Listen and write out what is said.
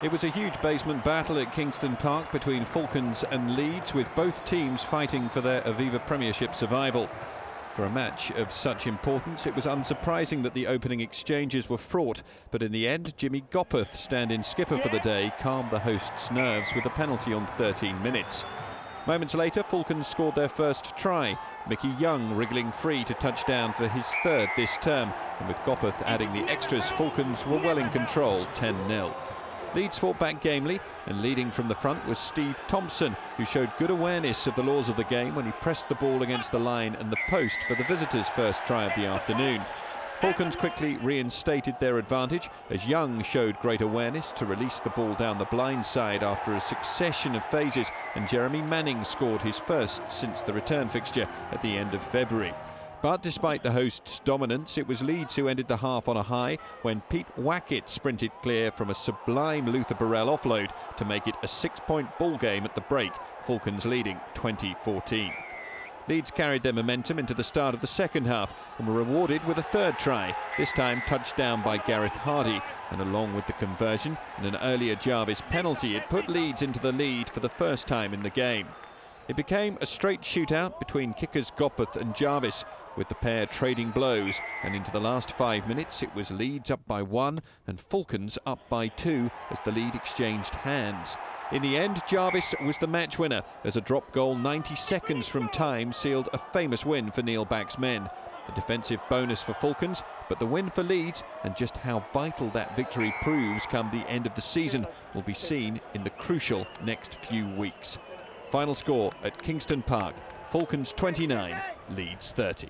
It was a huge basement battle at Kingston Park between Falcons and Leeds, with both teams fighting for their Aviva Premiership survival. For a match of such importance, it was unsurprising that the opening exchanges were fraught, but in the end, Jimmy Gopperth, stand-in skipper for the day, calmed the hosts' nerves with a penalty on 13 minutes. Moments later, Falcons scored their first try. Micky Young wriggling free to touch down for his third this term, and with Gopperth adding the extras, Falcons were well in control, 10-0. Leeds fought back gamely, and leading from the front was Steve Thompson, who showed good awareness of the laws of the game when he pressed the ball against the line and the post for the visitors' first try of the afternoon. Falcons quickly reinstated their advantage as Young showed great awareness to release the ball down the blind side after a succession of phases and Jeremy Manning scored his first since the return fixture at the end of February. But despite the hosts' dominance, it was Leeds who ended the half on a high when Pete Wackett sprinted clear from a sublime Luther Burrell offload to make it a six-point ball game at the break, Falcons leading 2014. Leeds carried their momentum into the start of the second half and were rewarded with a third try, this time touched down by Gareth Hardy. And along with the conversion and an earlier Jarvis penalty, it put Leeds into the lead for the first time in the game. It became a straight shootout between kickers Gopperth and Jarvis, with the pair trading blows. And into the last five minutes, it was Leeds up by one and Falcons up by two as the lead exchanged hands. In the end, Jarvis was the match winner as a drop goal 90 seconds from time sealed a famous win for Neil Back's men. A defensive bonus for Falcons, but the win for Leeds and just how vital that victory proves come the end of the season will be seen in the crucial next few weeks. Final score at Kingston Park, Falcons 29, Leeds 30.